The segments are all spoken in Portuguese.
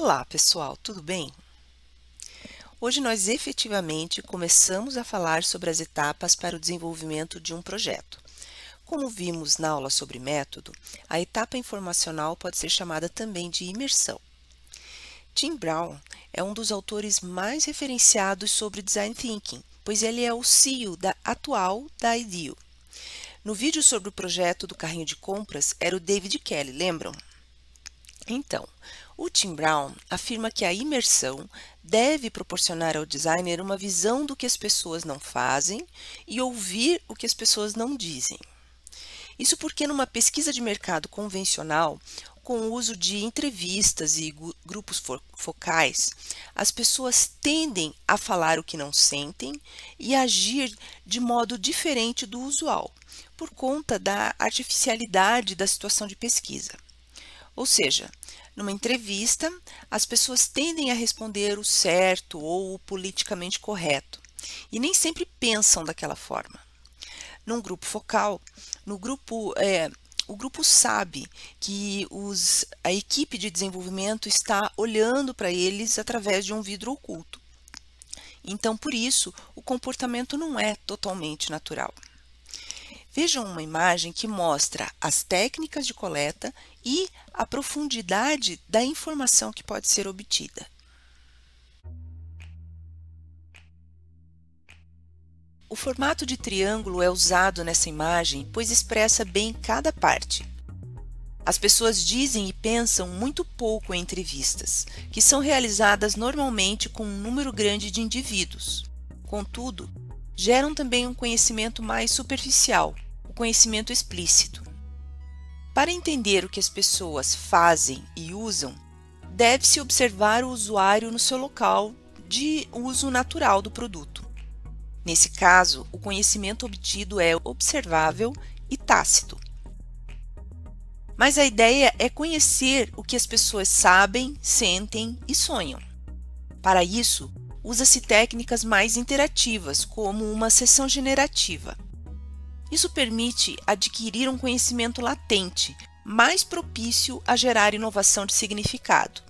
Olá, pessoal, tudo bem? Hoje nós efetivamente começamos a falar sobre as etapas para o desenvolvimento de um projeto. Como vimos na aula sobre método, a etapa informacional pode ser chamada também de imersão. Tim Brown é um dos autores mais referenciados sobre Design Thinking, pois ele é o CEO da, atual da IDEO. No vídeo sobre o projeto do carrinho de compras era o David Kelly, lembram? Então, o Tim Brown afirma que a imersão deve proporcionar ao designer uma visão do que as pessoas não fazem e ouvir o que as pessoas não dizem. Isso porque numa pesquisa de mercado convencional, com o uso de entrevistas e grupos focais, as pessoas tendem a falar o que não sentem e agir de modo diferente do usual, por conta da artificialidade da situação de pesquisa. Ou seja, numa entrevista, as pessoas tendem a responder o certo ou o politicamente correto e nem sempre pensam daquela forma. Num grupo focal, no grupo é, o grupo sabe que os, a equipe de desenvolvimento está olhando para eles através de um vidro oculto. Então, por isso, o comportamento não é totalmente natural. Vejam uma imagem que mostra as técnicas de coleta e a profundidade da informação que pode ser obtida. O formato de triângulo é usado nessa imagem pois expressa bem cada parte. As pessoas dizem e pensam muito pouco em entrevistas, que são realizadas normalmente com um número grande de indivíduos. Contudo, geram também um conhecimento mais superficial, conhecimento explícito. Para entender o que as pessoas fazem e usam, deve-se observar o usuário no seu local de uso natural do produto. Nesse caso, o conhecimento obtido é observável e tácito. Mas a ideia é conhecer o que as pessoas sabem, sentem e sonham. Para isso, usa-se técnicas mais interativas, como uma sessão generativa. Isso permite adquirir um conhecimento latente, mais propício a gerar inovação de significado.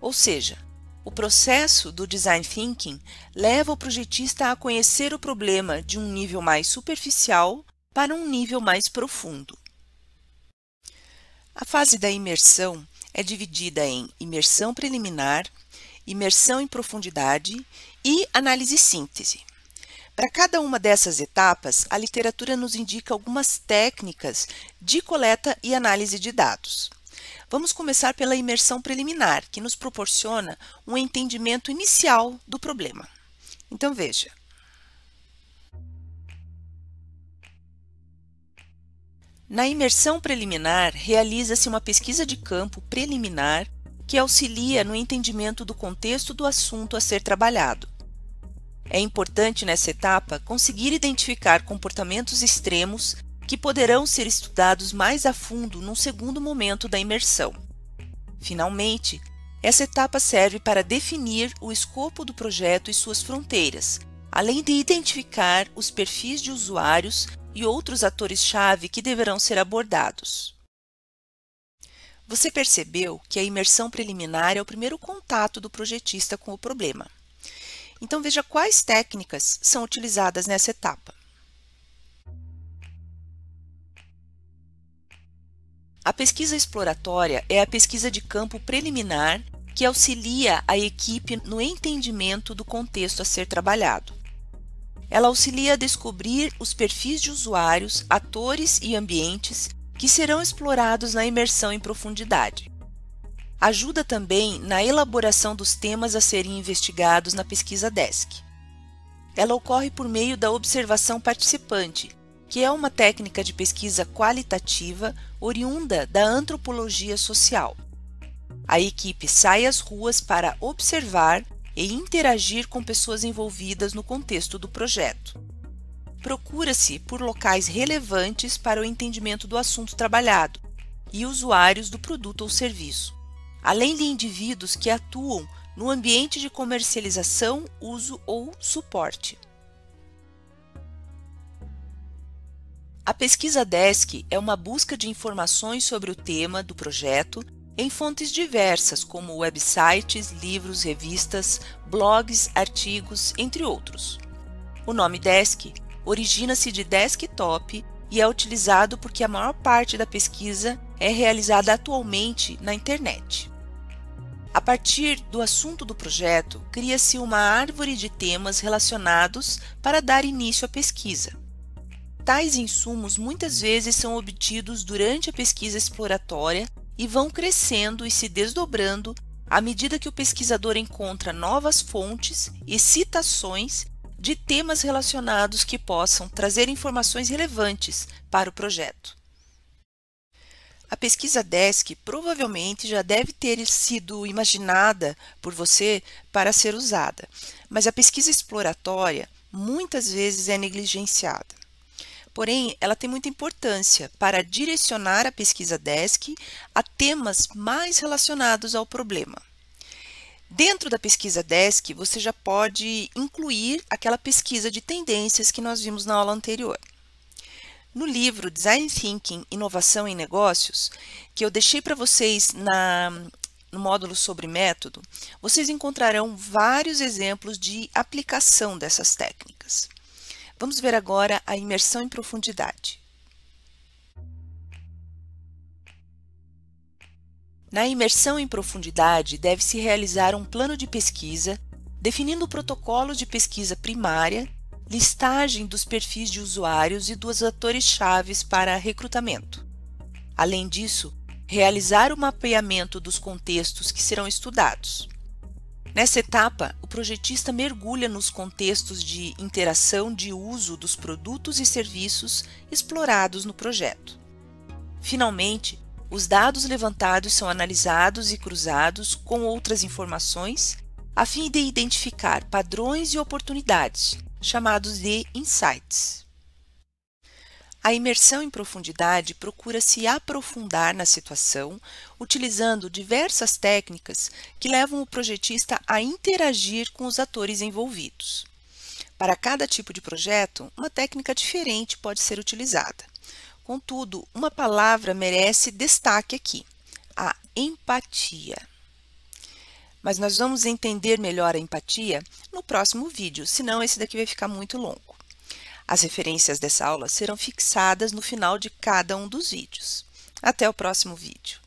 Ou seja, o processo do design thinking leva o projetista a conhecer o problema de um nível mais superficial para um nível mais profundo. A fase da imersão é dividida em imersão preliminar, imersão em profundidade e análise síntese. Para cada uma dessas etapas, a literatura nos indica algumas técnicas de coleta e análise de dados. Vamos começar pela imersão preliminar, que nos proporciona um entendimento inicial do problema. Então, veja. Na imersão preliminar, realiza-se uma pesquisa de campo preliminar que auxilia no entendimento do contexto do assunto a ser trabalhado. É importante nessa etapa conseguir identificar comportamentos extremos que poderão ser estudados mais a fundo num segundo momento da imersão. Finalmente, essa etapa serve para definir o escopo do projeto e suas fronteiras, além de identificar os perfis de usuários e outros atores-chave que deverão ser abordados. Você percebeu que a imersão preliminar é o primeiro contato do projetista com o problema. Então veja quais técnicas são utilizadas nessa etapa. A pesquisa exploratória é a pesquisa de campo preliminar que auxilia a equipe no entendimento do contexto a ser trabalhado. Ela auxilia a descobrir os perfis de usuários, atores e ambientes que serão explorados na imersão em profundidade. Ajuda também na elaboração dos temas a serem investigados na pesquisa DESC. Ela ocorre por meio da observação participante, que é uma técnica de pesquisa qualitativa oriunda da antropologia social. A equipe sai às ruas para observar e interagir com pessoas envolvidas no contexto do projeto procura-se por locais relevantes para o entendimento do assunto trabalhado e usuários do produto ou serviço, além de indivíduos que atuam no ambiente de comercialização, uso ou suporte. A pesquisa DESC é uma busca de informações sobre o tema do projeto em fontes diversas, como websites, livros, revistas, blogs, artigos, entre outros. O nome Desk origina-se de desktop e é utilizado porque a maior parte da pesquisa é realizada atualmente na internet. A partir do assunto do projeto, cria-se uma árvore de temas relacionados para dar início à pesquisa. Tais insumos muitas vezes são obtidos durante a pesquisa exploratória e vão crescendo e se desdobrando à medida que o pesquisador encontra novas fontes e citações de temas relacionados que possam trazer informações relevantes para o projeto. A pesquisa DESC provavelmente já deve ter sido imaginada por você para ser usada, mas a pesquisa exploratória muitas vezes é negligenciada. Porém, ela tem muita importância para direcionar a pesquisa DESC a temas mais relacionados ao problema. Dentro da pesquisa DESC, você já pode incluir aquela pesquisa de tendências que nós vimos na aula anterior. No livro Design Thinking Inovação em Negócios, que eu deixei para vocês na, no módulo sobre método, vocês encontrarão vários exemplos de aplicação dessas técnicas. Vamos ver agora a imersão em profundidade. Na imersão em profundidade, deve-se realizar um plano de pesquisa, definindo o protocolo de pesquisa primária, listagem dos perfis de usuários e dos atores-chave para recrutamento. Além disso, realizar o mapeamento dos contextos que serão estudados. Nessa etapa, o projetista mergulha nos contextos de interação de uso dos produtos e serviços explorados no projeto. Finalmente, os dados levantados são analisados e cruzados com outras informações a fim de identificar padrões e oportunidades, chamados de insights. A imersão em profundidade procura se aprofundar na situação, utilizando diversas técnicas que levam o projetista a interagir com os atores envolvidos. Para cada tipo de projeto, uma técnica diferente pode ser utilizada. Contudo, uma palavra merece destaque aqui: a empatia. Mas nós vamos entender melhor a empatia no próximo vídeo, senão esse daqui vai ficar muito longo. As referências dessa aula serão fixadas no final de cada um dos vídeos. Até o próximo vídeo.